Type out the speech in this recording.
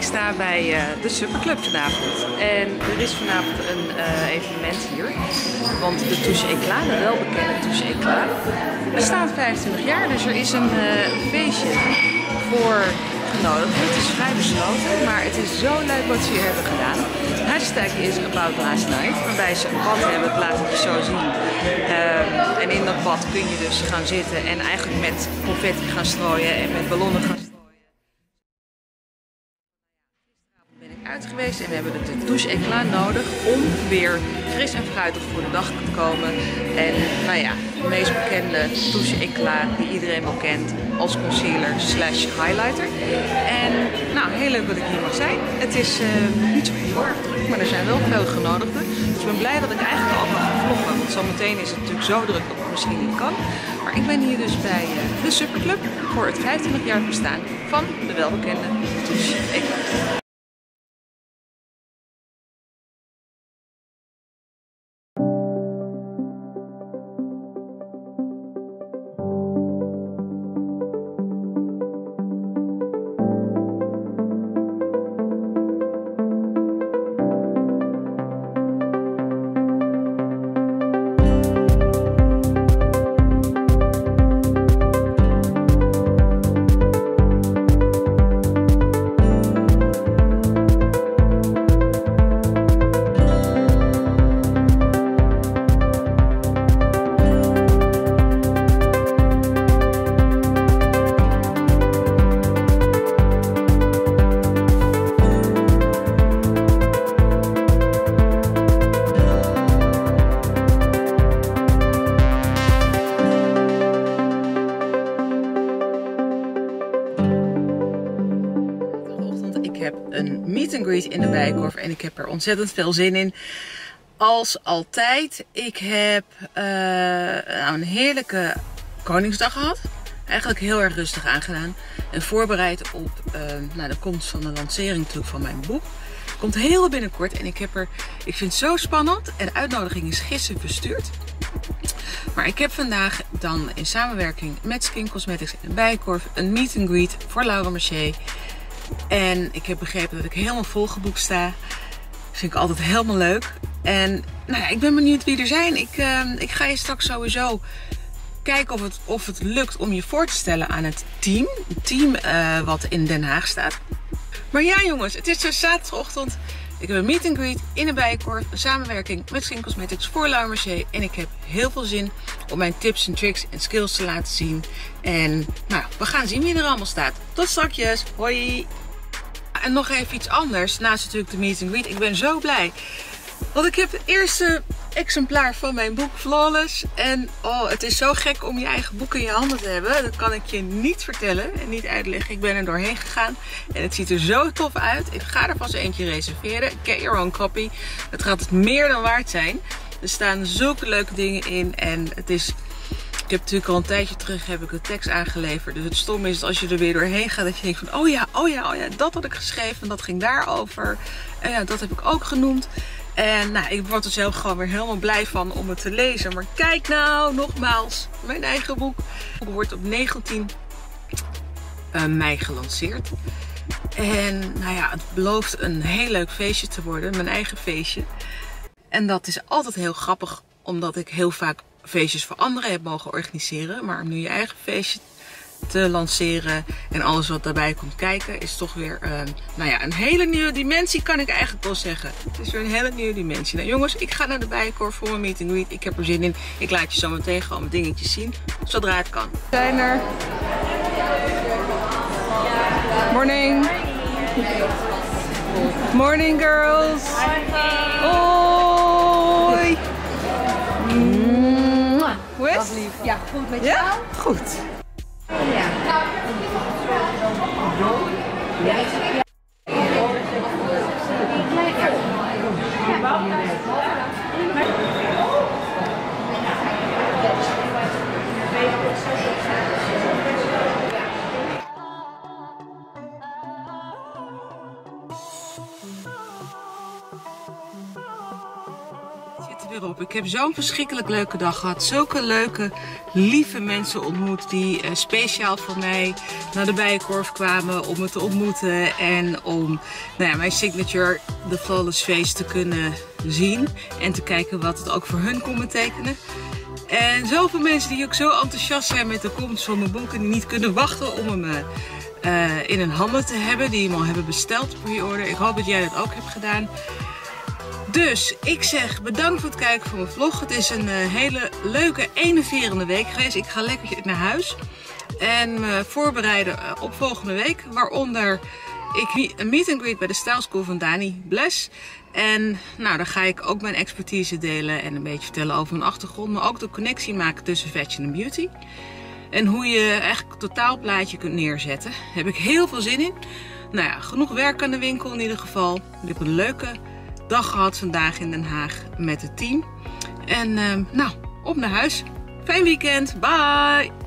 sta bij uh, de Superclub vanavond. En er is vanavond een uh, evenement hier. Want de Touche Eclat, de welbekende Touche Eclat, bestaat 25 jaar. Dus er is een uh, feestje voor genodigd. Het is vrij besloten, maar het is zo leuk wat ze hier hebben gedaan. Hashtag is About Last Night, waarbij ze een bad hebben, dat laat ik zo zien. Uh, en in dat bad kun je dus gaan zitten en eigenlijk met confetti gaan strooien en met ballonnen gaan strooien. Uit geweest en we hebben de douche eclat nodig om weer fris en fruitig voor de dag te komen. En nou ja, de meest bekende douche eclat die iedereen wel kent als concealer slash highlighter. En nou, heel leuk dat ik hier mag zijn. Het is uh, niet zo heel erg druk, maar er zijn wel veel genodigden. Dus ik ben blij dat ik eigenlijk al mag vloggen, want zometeen is het natuurlijk zo druk dat het misschien niet kan. Maar ik ben hier dus bij uh, de Superclub voor het 25 jaar bestaan van de welbekende douche meet in de Bijenkorf. En ik heb er ontzettend veel zin in. Als altijd. Ik heb uh, nou, een heerlijke Koningsdag gehad. Eigenlijk heel erg rustig aangedaan. En voorbereid op uh, nou, de komst van de lancering van mijn boek. Komt heel binnenkort en ik heb er, ik vind het zo spannend. En de uitnodiging is gisteren verstuurd. Maar ik heb vandaag dan in samenwerking met Skin Cosmetics en Bijenkorf een meet and greet voor Laura Mercier. En ik heb begrepen dat ik helemaal volgeboekt sta. Vind ik altijd helemaal leuk. En nou ja, ik ben benieuwd wie er zijn. Ik, uh, ik ga je straks sowieso kijken of het, of het lukt om je voor te stellen aan het team. Het team uh, wat in Den Haag staat. Maar ja jongens, het is dus zaterdagochtend. Ik heb een meet greet in de Bijenkorf. Samenwerking met Skin Cosmetics voor La. En ik heb heel veel zin om mijn tips en tricks en skills te laten zien. En nou, we gaan zien wie er allemaal staat. Tot straks. Hoi! En nog even iets anders, naast natuurlijk de meet greet. Ik ben zo blij. Want ik heb het eerste exemplaar van mijn boek Flawless. En oh, het is zo gek om je eigen boek in je handen te hebben. Dat kan ik je niet vertellen en niet uitleggen. Ik ben er doorheen gegaan en het ziet er zo tof uit. Ik ga er vast eentje reserveren. Get your own copy. Het gaat meer dan waard zijn. Er staan zulke leuke dingen in en het is heb natuurlijk al een tijdje terug heb ik de tekst aangeleverd. Dus het stom is dat als je er weer doorheen gaat dat je denkt van oh ja, oh ja, oh ja, dat had ik geschreven. Dat ging daarover. En ja, dat heb ik ook genoemd. En nou, ik word er zelf gewoon weer helemaal blij van om het te lezen. Maar kijk nou, nogmaals, mijn eigen boek. Het wordt op 19 uh, mei gelanceerd. En nou ja, het belooft een heel leuk feestje te worden. Mijn eigen feestje. En dat is altijd heel grappig, omdat ik heel vaak feestjes voor anderen hebt mogen organiseren. Maar om nu je eigen feestje te lanceren en alles wat daarbij komt kijken, is toch weer uh, nou ja, een hele nieuwe dimensie, kan ik eigenlijk wel zeggen. Het is weer een hele nieuwe dimensie. Nou jongens, ik ga naar de Bijenkorf voor mijn meet and greet. Ik heb er zin in. Ik laat je zo meteen gewoon mijn dingetjes zien, zodra het kan. We zijn er. Morning. Morning girls. Goed met jou? Ja? Goed. Ja. Thank you. Ik heb zo'n verschrikkelijk leuke dag gehad. Zulke leuke, lieve mensen ontmoet die uh, speciaal voor mij naar de Bijenkorf kwamen om me te ontmoeten. En om nou ja, mijn signature, de Flawless Face, te kunnen zien. En te kijken wat het ook voor hun kon betekenen. En zoveel mensen die ook zo enthousiast zijn met de komst van mijn boek en die niet kunnen wachten om hem uh, in hun handen te hebben. Die hem al hebben besteld pre-order. Ik hoop dat jij dat ook hebt gedaan. Dus ik zeg bedankt voor het kijken van mijn vlog. Het is een uh, hele leuke, enerverende week geweest. Ik ga lekker naar huis. En me voorbereiden op volgende week. Waaronder ik een meet and greet bij de Style School van Dani Bless. En nou, dan ga ik ook mijn expertise delen en een beetje vertellen over mijn achtergrond. Maar ook de connectie maken tussen fashion en beauty. En hoe je eigenlijk een totaalplaatje kunt neerzetten. Daar heb ik heel veel zin in. Nou ja, genoeg werk aan de winkel in ieder geval. Ik heb een leuke dag gehad vandaag in Den Haag met het team. En uh, nou, op naar huis. Fijn weekend. Bye!